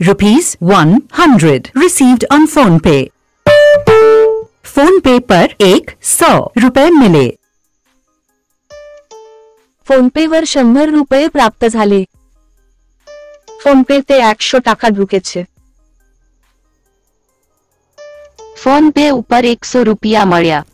Rupees one hundred received on PhonePe PhonePe पर एक सौ रुपए मिले। फ़ोन पे वर शंभर रुपये प्राप्त झाले. फ़ोन पे ते একশো টাকা फ़ोन पे ऊपर एक सौ रुपया મળ્યા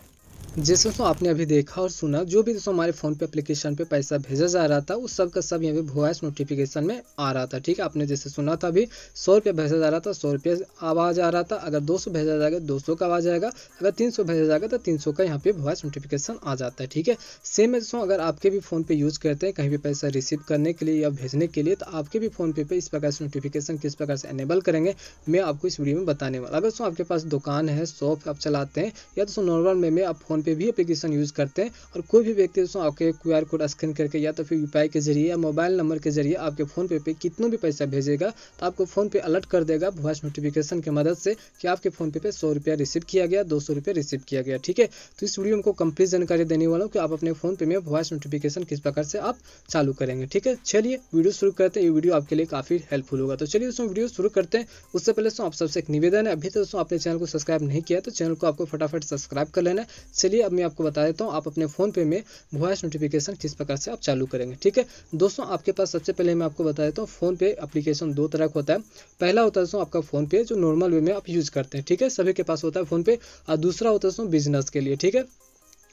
जैसे दोस्तों आपने अभी देखा और सुना जो भी दोस्तों हमारे फ़ोन पे एप्लीकेशन पे पैसा भेजा जा रहा था उस सब का सब यहाँ पे वॉइस नोटिफिकेशन में आ रहा था ठीक है? आपने जैसे सुना था अभी सौ रुपया भेजा जा रहा था सौ रुपया आवाज़ आ रहा था अगर दो सौ भेजा जाएगा दो सौ का आवाज़ आएगा अगर तीन सौ भेजा जाएगा तो तीन सौ का यहाँ पे वॉइस नोटिफिकेशन आ जाता है ठीक है? सेम है दोस्तों अगर आपके भी फ़ोन पे यूज़ करते हैं कहीं भी पैसा रिसीव करने के लिए या भेजने के लिए तो आपके भी फ़ोन पे पे इस प्रकार से नोटिफिकेशन किस प्रकार से एनेबल करेंगे मैं आपको इस वीडियो में बताने वाला अगर दोस्तों आपके पास दुकान है शॉप आप चलाते हैं या दोस्तों नॉर्मल में, आप फ़ोन पे भी एप्लीकेशन यूज़ करते हैं और कोई भी व्यक्ति दोस्तों आपके क्यू आर कोड स्कैन करके या तो फिर यूपीआई के ज़रिए या मोबाइल नंबर के ज़रिए आपके फ़ोन पे पे कितना भी पैसा भेजेगा तो आपको फ़ोन पे अलर्ट कर देगा वॉइस नोटिफिकेशन की मदद से कि आपके फ़ोन पे पे सौ रुपया रिसीव किया गया, दो सौ रुपया रिसीव किया गया, ठीक है? तो इस वीडियो को कंप्लीट जानकारी देने वाला हूँ कि आप अपने फ़ोन पे में वॉइस नोटिफिकेशन किस प्रकार से आप चालू करेंगे, ठीक है? चलिए वीडियो शुरू करते हैं। ये वीडियो आपके लिए काफ़ी हेल्पफुल होगा। तो चलिए दोस्तों वीडियो शुरू करते हैं। उससे पहले दोस्तों आप सबसे एक निवेदन है, अभी तक दोस्तों आपने चैनल को सब्सक्राइब नहीं किया तो चैनल को आपको फटाफट सब्सक्राइब कर लेना चलिए अब मैं आपको बता देता हूँ, आप अपने फ़ोन पे में वॉइस नोटिफिकेशन किस प्रकार से आप चालू करेंगे, ठीक है? दोस्तों, आपके पास सबसे पहले मैं आपको बता देता हूँ, फ़ोन पे अप्लीकेशन दो तरह का होता है। पहला होता है दोस्तों, आपका फ़ोन पे जो नॉर्मल वे में आप यूज़ करते हैं, ठीक है? सभी के पास होता है फ़ोन पे, और दूसरा होता है दोस्तों बिज़नेस के लिए, ठीक है?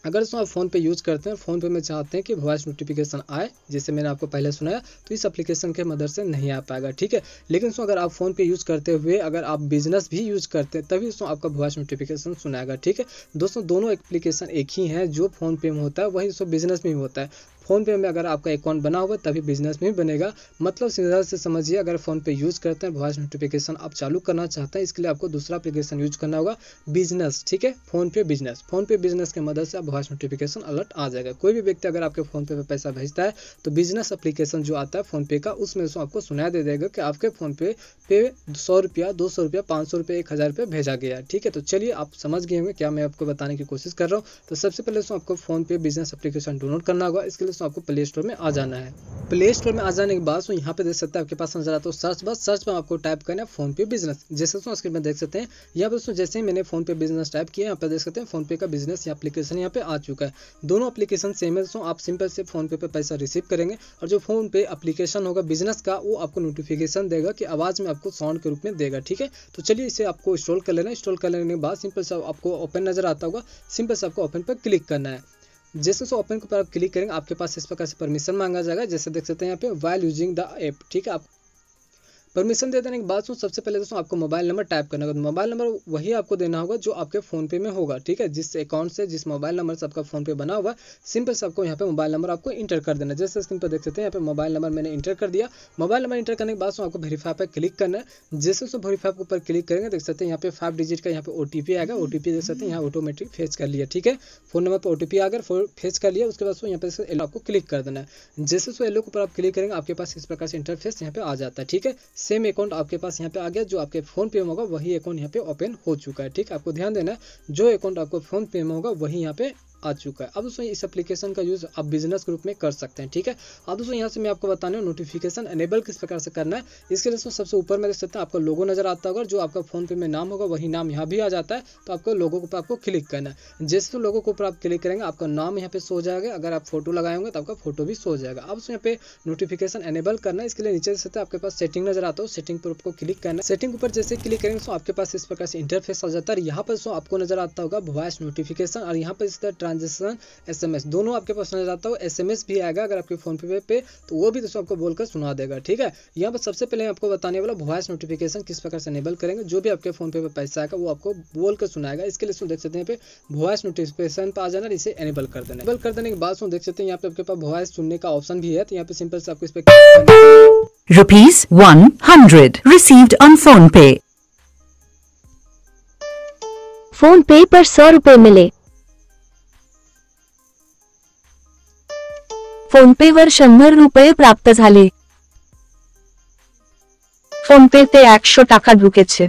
अगर दोस्तों आप फ़ोन पे यूज़ करते हैं, फ़ोन पे में चाहते हैं कि वॉइस नोटिफिकेशन आए, जैसे मैंने आपको पहले सुनाया तो इस एप्लीकेशन के मदद से नहीं आ पाएगा, ठीक है? लेकिन दोस्तों अगर आप फ़ोन पे यूज़ करते हुए, अगर आप बिज़नेस भी यूज़ करते हैं, तभी दोस्तों आपका वॉइस नोटिफिकेशन सुनाएगा, ठीक है? दोस्तों, दोनों एप्लीकेशन एक ही हैं, जो फ़ोन पे में होता है, वही दोस्तों बिज़नेस में होता है। फ़ोन पे में अगर आपका अकाउंट बना हुआ तभी बिज़नेस में बनेगा। मतलब सीधा से समझिए, अगर फ़ोन पे यूज़ करते हैं वॉइस नोटिफिकेशन आप चालू करना चाहते हैं, इसके लिए आपको दूसरा एप्लीकेशन यूज़ करना होगा बिज़नेस ठीक है? फ़ोन पे बिज़नेस फ़ोन पे बिज़नेस की मदद से आप वॉइस नोटिफिकेशन अलर्ट आ जाएगा। कोई भी व्यक्ति अगर आपके फ़ोन पे पे पैसा भेजता है तो बिज़नेस एप्लीकेशन जो आता है फ़ोन पे का, उसमें उसको आपको सुनाया दे देगा कि आपके फ़ोन पे पे सौ रुपया, दो सौ रुपया, पाँच सौ रुपया, एक हज़ार रुपया भेजा गया ठीक है? तो चलिए, आप समझ गए होंगे क्या मैं आपको बताने की कोशिश कर रहा हूँ। तो सबसे पहले दोस्तों आपको फ़ोन पे बिज़नेस एप्लीकेशन डाउनलोड करना होगा, इसके लिए दोस्तों, आपको प्ले स्टोर में आ जाना है। प्ले स्टोर में आ जाने के बाद यहाँ पे देख सकते हैं आपके पास नज़र आता है सर्च बस सर्च में आपको टाइप करना है फ़ोन पे बिज़नेस जैसे दोस्तों स्क्रीन में देख सकते हैं, यहाँ पे दोस्तों, जैसे ही मैंने फ़ोन पे बिज़नेस टाइप किया, यहाँ पे देख सकते हैं फ़ोन पे का बिज़नेस एप्लीकेशन यहाँ पे आ चुका है। दोनों एप्लीकेशन सेम है दोस्तों, आप सिंपल से फ़ोन पे पे पैसा रिसीव करेंगे, और जो फ़ोन पे एप्लीकेशन होगा बिज़नेस का, वो आपको नोटिफिकेशन देगा कि आवाज़ में आपको साउंड के रूप में देगा, ठीक है? तो चलिए, इसे आपको इंस्टॉल कर लेना इंस्टॉल कर लेने के बाद सिंपल से आपको ओपन नज़र आता होगा सिंपल से आपको ओपन पर क्लिक करना है। जैसे उस ओपन के ऊपर आप क्लिक करेंगे, आपके पास इस प्रकार से परमिशन मांगा जाएगा। जैसे देख सकते हैं यहाँ पे वाइल यूजिंग द ऐप ठीक है? आप परमिशन दे देने के बाद सबसे पहले दोस्तों आपको मोबाइल नंबर टाइप करना होगा। मोबाइल नंबर वही आपको देना होगा जो आपके फ़ोन पे में होगा, ठीक है? जिस अकाउंट से, जिस मोबाइल नंबर से आपका फ़ोन पे बना हुआ सिंपल से आपको यहाँ पे मोबाइल नंबर आपको इंटर कर देना जैसे स्क्रीन पर देख सकते हैं, यहाँ पे मोबाइल नंबर मैंने इंटर कर दिया। मोबाइल नंबर इंटर करने के बाद आपको वेरीफाई पर क्लिक करना है। जैसे उसको वेरीफाई के ऊपर क्लिक करेंगे, देख सकते हैं यहाँ पे फाइव डिजिट का यहाँ पे ओटीपी आएगा। ओटीपी देख सकते हैं, यहाँ ऑटोमेटिक फेच कर लिया, ठीक है? फ़ोन नंबर पर ओटीपी आकर फेच कर लिया, उसके बाद यहाँ पे आपको क्लिक कर देना है। जैसे उसको एलो के ऊपर आप क्लिक करेंगे, आपके पास इस प्रकार से इंटरफेस यहाँ पे आ जाता है, ठीक है? सेम अकाउंट आपके पास यहाँ पे आ गया, जो आपके फ़ोन पे में होगा, वही अकाउंट यहाँ पे ओपन हो चुका है, ठीक आपको ध्यान देना है, जो अकाउंट आपको फ़ोन पे में होगा, वही यहाँ पे आ चुका है। अब दोस्तों इस एप्लीकेशन का यूज़ आप बिज़नेस के रूप में कर सकते हैं, ठीक है? अब दोस्तों यहाँ से मैं आपको बताने नोटिफिकेशन एनेबल किस प्रकार से करना है। इसके लिए सबसे ऊपर में देख सकते हैं आपका लोगो नज़र आता होगा, जो आपका फ़ोन पे में नाम होगा, वही नाम यहाँ भी आ जाता है। तो आपको लोगो के ऊपर आपको क्लिक करना है। जैसे तो लोगों के ऊपर आप क्लिक करेंगे, आपका नाम यहाँ पे सो जाएगा। अगर आप फ़ोटो लगाए होंगे तो आपका फ़ोटो भी सो जाएगा। अब यहाँ पे नोटिफिकेशन एनेबल करना है। इसके लिए नीचे से आपके पास सेटिंग नज़र आता हो। सेटिंग पर आपको क्लिक करना है। सेटिंग ऊपर जैसे क्लिक करेंगे तो आपके पास इस प्रकार से इंटरफेस आ जाता है। यहाँ पर आपको नज़र आता होगा वॉइस नोटिफिकेशन और यहाँ पर इस ट्रांजेक्शन एसएमएस दोनों आपके पास नज़र आता हो एसएमएस भी आएगा अगर आपके फ़ोन पे पे तो वो भी दोस्तों आपको बोलकर सुना देगा ठीक है? यहाँ पर सबसे पहले आपको बताने वाला वॉइस नोटिफिकेशन किस प्रकार से एनेबल करेंगे जो भी आपके फ़ोन पे पे पैसा आएगा वो आपको बोल कर सुनाएगा। इसके लिए देख सकते हैं पे वॉइस नोटिफिकेशन पे आ जाना इसे एनेबल कर देना एनेबल कर देने के बाद देख सकते हैं यहाँ पे आपके पास वॉइस सुनने का ऑप्शन भी है तो यहाँ पे सिंपल से आपको इस पे rupees one hundred received on PhonePe PhonePe पर सौ रुपए मिले। फोनपेवर शंभर रुपये प्राप्त झाले. ফোনপেতে একশো টাকা ঢুকেছে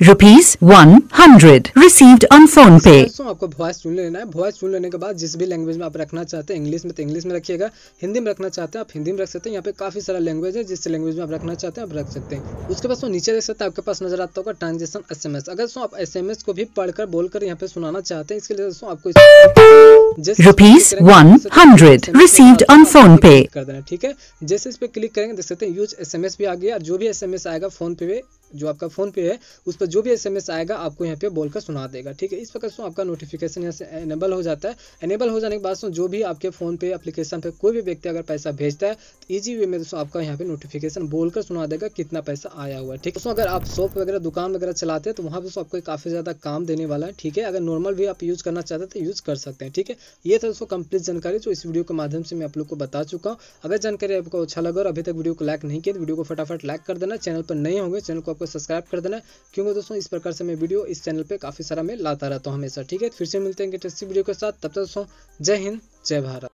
rupees one hundred received on PhonePe आपको वॉइस सुन लेना है। वॉइस सुन लेने के बाद जिस भी लैंग्वेज में आप रखना चाहते हैं इंग्लिश में तो इंग्लिश में रखिएगा। हिंदी में रखना चाहते हैं आप हिंदी में रख सकते हैं। यहाँ पे काफ़ी सारा लैंग्वेज है जिस लैंग्वेज में आप रखना चाहते हैं आप रख सकते हैं। उसके बाद नीचे देख सकते हैं आपके पास नज़र आता होगा ट्रांजेक्शन एस अगर सो आप एसएमएस को भी पढ़कर बोलकर यहाँ पे सुनाना चाहते हैं इसके लिए दोस्तों आपको इस- one hundred received on PhonePe 100 received on phone pay. कर देना ठीक है जैसे इस पे क्लिक करेंगे देख सकते हैं यूज़ एसएमएस भी आ गया और जो भी एसएमएस आएगा फ़ोन पे पे जो आपका फ़ोन पे है, उस पर जो भी एसएमएस आएगा, आपको यहाँ पे बोलकर सुना देगा, ठीक है? इस प्रकार से आपका नोटिफिकेशन यहाँ से एनेबल हो जाता है। एनेबल हो जाने के बाद दोस्तों जो भी आपके फ़ोन पे एप्लीकेशन पे कोई भी व्यक्ति अगर पैसा भेजता है तो ईजी वे में दोस्तों आपका यहाँ पे नोटिफिकेशन बोलकर सुना देगा कितना पैसा आया हुआ है, ठीक है? दोस्तों, अगर आप शॉप वगैरह, दुकान वगैरह चलाते हैं तो वहाँ पे दोस्तों आपको काफ़ी ज़्यादा काम देने वाला है, ठीक है? अगर नॉर्मल भी आप यूज़ करना चाहते हैं तो यूज़ कर सकते हैं, ठीक है? ये था दोस्तों कंप्लीट जानकारी जो इस वीडियो के माध्यम से मैं आप लोग को बता चुका हूँ। अगर जानकारी आपको अच्छा लगा और अभी तक वीडियो को लाइक नहीं किया तो वीडियो को फटाफट लाइक कर देना। चैनल पर नहीं होंगे, चैनल को आपको सब्सक्राइब कर देना। क्योंकि दोस्तों, इस प्रकार से मैं वीडियो इस चैनल पर काफ़ी सारा मैं लाता रहता हूँ हमेशा, ठीक है? फिर से मिलते हैं वीडियो के साथ। तब तक दोस्तों, जय हिंद, जय भारत।